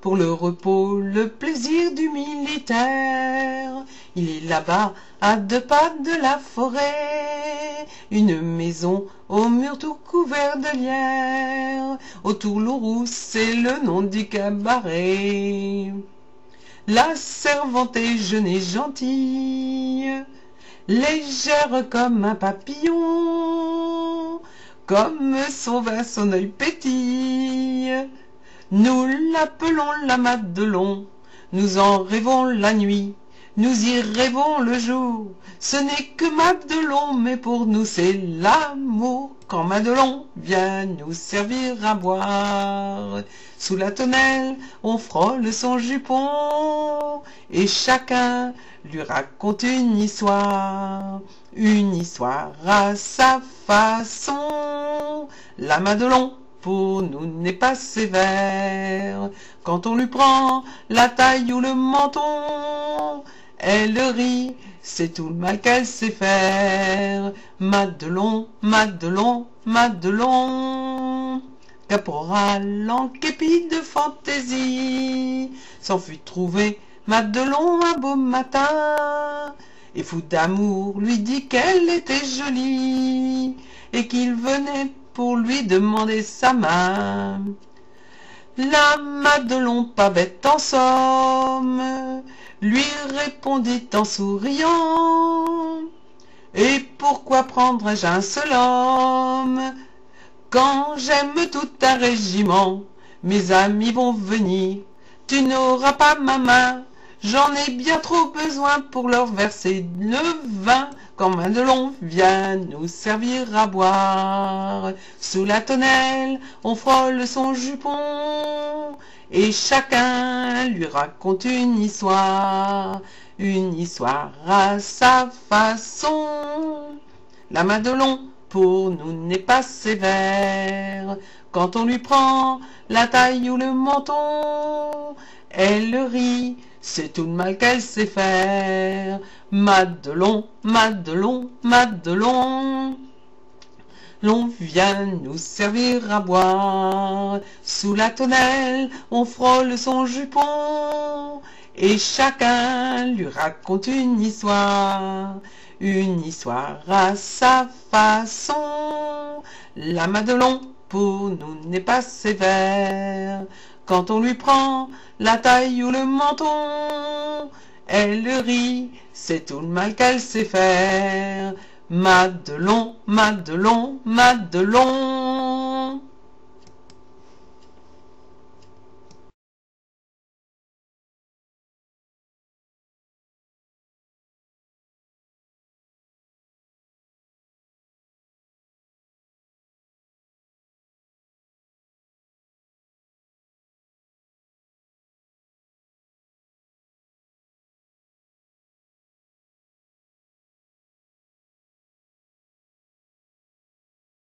pour le repos, le plaisir du militaire. Il est là-bas, à deux pas de la forêt, une maison au mur tout couvert de lierre. Autour roux, c'est le nom du cabaret. La servante est jeune et gentille, légère comme un papillon, comme son vin, son œil pétille. Nous l'appelons la Madelon, nous en rêvons la nuit, nous y rêvons le jour. Ce n'est que Madelon, mais pour nous c'est l'amour. Quand Madelon vient nous servir à boire, sous la tonnelle on frôle son jupon, et chacun lui raconte une histoire, une histoire à sa façon. La Madelon pour nous n'est pas sévère. Quand on lui prend la taille ou le menton, elle rit, c'est tout le mal qu'elle sait faire. Madelon, Madelon, Madelon. Caporal en képi de fantaisie, s'en fut trouver Madelon un beau matin, et fou d'amour lui dit qu'elle était jolie, et qu'il venait pour lui demander sa main. La Madelon, pas bête en somme, lui répondit en souriant. Et pourquoi prendrais-je un seul homme quand j'aime tout un régiment? Mes amis vont venir, tu n'auras pas ma main, j'en ai bien trop besoin pour leur verser le vin quand Madelon vient nous servir à boire. Sous la tonnelle, on frôle son jupon, et chacun lui raconte une histoire, une histoire à sa façon. La Madelon, pour nous, n'est pas sévère, quand on lui prend la taille ou le menton, elle rit, c'est tout le mal qu'elle sait faire. Madelon, Madelon, Madelon. L'on vient nous servir à boire. Sous la tonnelle, on frôle son jupon. Et chacun lui raconte une histoire. Une histoire à sa façon. La Madelon, pour nous, n'est pas sévère. Quand on lui prend la taille ou le menton, elle rit, c'est tout le mal qu'elle sait faire. Madelon, Madelon, Madelon.